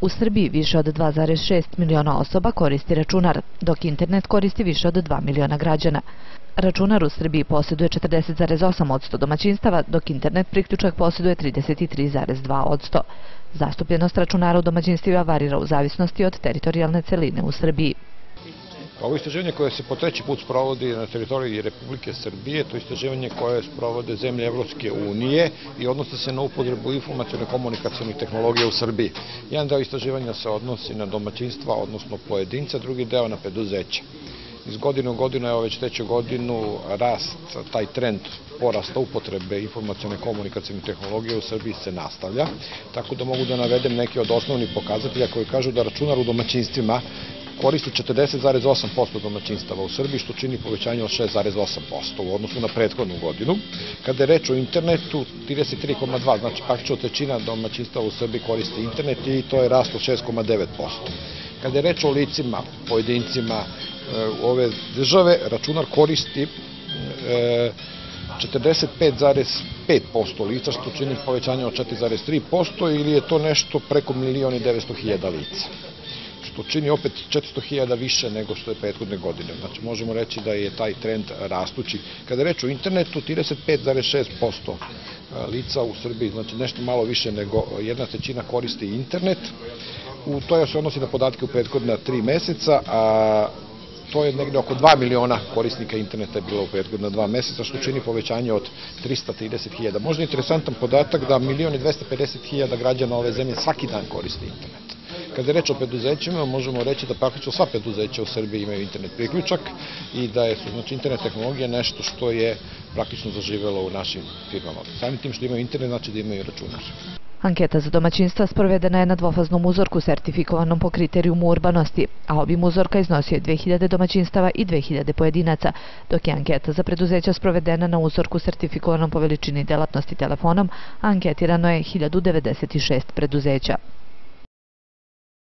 U Srbiji više od 2,6 miliona osoba koristi računar, dok internet koristi više od 2 miliona građana. Računar u Srbiji posjeduje 40,8% domaćinstava, dok internet priključak posjeduje 33,2%. Zastupljenost računara u domaćinstvima varira u zavisnosti od teritorijalne celine u Srbiji. Ovo istraživanje koje se po treći put sprovodi na teritoriji Republike Srbije, to je istraživanje koje sprovode zemlje Evropske unije i odnose se na upodrebu informacijone komunikacijnih tehnologija u Srbiji. Jedan deo istraživanja se odnosi na domaćinstva, odnosno pojedinca, drugi deo na preduzeća. Iz godine u godinu, evo već treću godinu, rast, taj trend porasta upotrebe informacijone komunikacijne tehnologije u Srbiji se nastavlja, tako da mogu da navedem neke od osnovnih pokazatelja koji kažu da računar u domaćinstvima koristi 40,8% domaćinstava u Srbiji, što čini povećanje od 6,8% u odnosu na prethodnu godinu. Kada je reč o internetu, 33,2, znači praktično trećina domaćinstava u Srbiji koristi internet i to je rast od 6,9%. Kada je reč o licima, pojedincima e, ove države, računar koristi 45,5% e, lica, što čini povećanje od 4,3% ili je to nešto preko milioni 900 hiljada lica što čini opet 400.000 više nego što je prethodne godine. Znači možemo reći da je taj trend rastući. Kada reč o internetu, 35,6% lica u Srbiji, znači nešto malo više nego jedna trećina koristi internet. U to se odnosi na podatke u prethodna tri meseca, a to je negde oko 2 miliona korisnika interneta je bilo u prethodna dva meseca, što čini povećanje od 330.000. Možda je interesantan podatak da milioni 250.000 građana ove zemlje svaki dan koristi internet. Kada je reč o preduzećima, možemo reći da praktično sva preduzeća u Srbiji imaju internet priključak i da je znači, internet tehnologija nešto što je praktično zaživelo u našim firmama. Samim tim što imaju internet, znači da imaju računar. Anketa za domaćinstva sprovedena je na dvofaznom uzorku sertifikovanom po kriterijumu urbanosti, a obim uzorka iznosio je 2000 domaćinstava i 2000 pojedinaca, dok je anketa za preduzeća sprovedena na uzorku sertifikovanom po veličini delatnosti telefonom, anketirano je 1096 preduzeća.